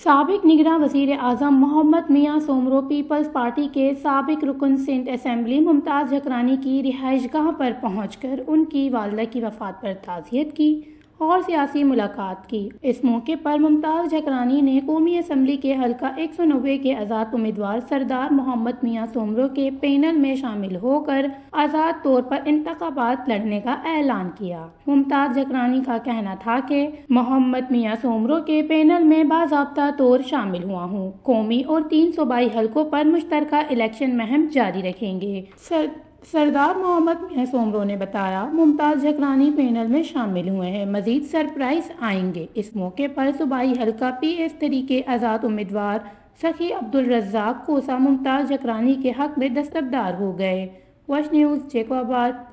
सबक निगरान वज़ीर अजम मोहम्मद मियाँ सोमरो पीपल्स पार्टी के सबक रुकन सिंध असम्बली मुमताज़ जकरानी की रिहाइश गाह पर पहुँच कर उनकी वालदा की वफात पर ताज़ियत की। और सियासी मुलाकात की। इस मौके पर मुमताज़ झकरानी ने कौमी असम्बली के हल्का एक सौ नब्बे के आज़ाद उम्मीदवार सरदार मोहम्मद मियाँ सोमरो के पैनल में शामिल होकर आज़ाद तौर पर इंतबात लड़ने का ऐलान किया। मुमताज़ झकरानी का कहना था कि मोहम्मद मियाँ सोमरो के पैनल में बाबा तौर शामिल हुआ हूँ। कौमी और तीन सूबाई हल्कों पर मुश्तर इलेक्शन महम जारी रखेंगे। सर सरदार मोहम्मद मियाँ सोमरो ने बताया, मुमताज़ जकरानी पैनल में शामिल हुए हैं। मजीद सरप्राइज़ आएँगे। इस मौके पर सूबाई हल्का पी एस तरीके आज़ाद उम्मीदवार सखी अब्दुल रज्जाक कोसा मुमताज़ जकरानी के हक में दस्तकदार हो गए। वश न्यूज़ जैकोबाद